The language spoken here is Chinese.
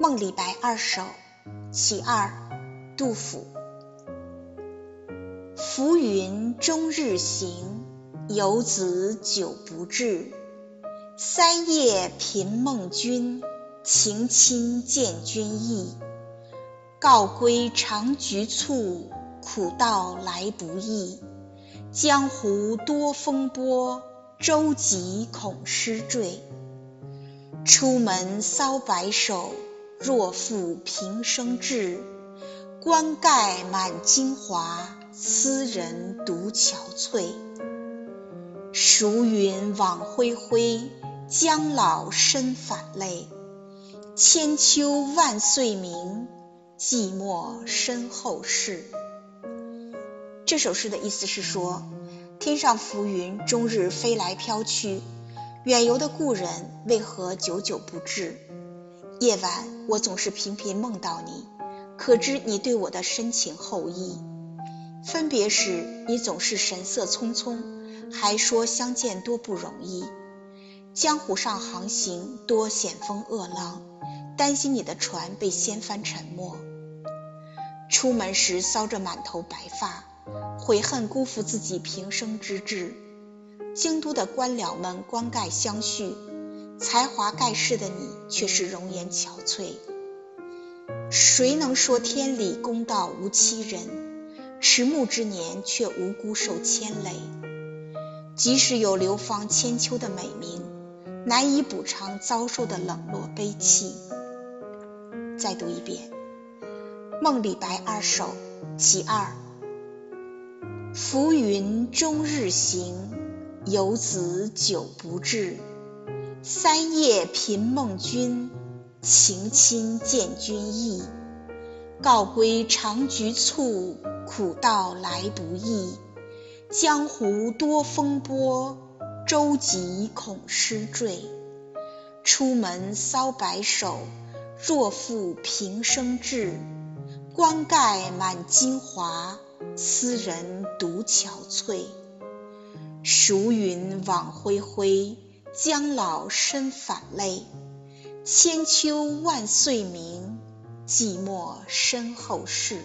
梦李白二首·其二，杜甫。浮云终日行，游子久不至。三夜频梦君，情亲见君意。告归尝菊醋，苦道来不易。江湖多风波，舟楫恐失坠。出门搔白首。若负平生志，冠盖满京华，斯人独憔悴。熟云往恢恢，将老身反泪。千秋万岁名，寂寞身后事。这首诗的意思是说，天上浮云终日飞来飘去，远游的故人为何久久不至？夜晚，我总是频频梦到你，可知你对我的深情厚谊。分别时，你总是神色匆匆，还说相见多不容易。江湖上航行多险峰恶浪，担心你的船被掀翻沉没。出门时搔着满头白发，悔恨辜负自己平生之志。京都的官僚们冠盖相续。才华盖世的你，却是容颜憔悴。谁能说天理公道无欺人？迟暮之年，却无辜受牵累。即使有流芳千秋的美名，难以补偿遭受的冷落悲戚。再读一遍《梦李白二首·其二》：浮云终日行，游子久不至。三夜频梦君，情亲见君意。告归尝菊醋，苦道来不易。江湖多风波，舟楫恐失坠。出门搔白首，若负平生志。冠盖满京华，斯人独憔悴。孰云往恢恢。江老身反泪，千秋万岁名，寂寞身后事。